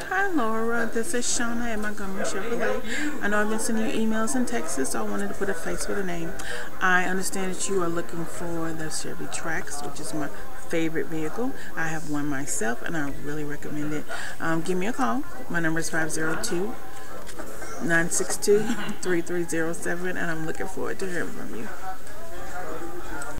Hi Lora, this is Shauna at Montgomery Chevrolet. I know I've been sending you emails and texts, so I wanted to put a face with a name. I understand that you are looking for the Chevy Trax, which is my favorite vehicle. I have one myself and I really recommend it. Um, give me a call. My number is 502 962 3307 and I'm looking forward to hearing from you.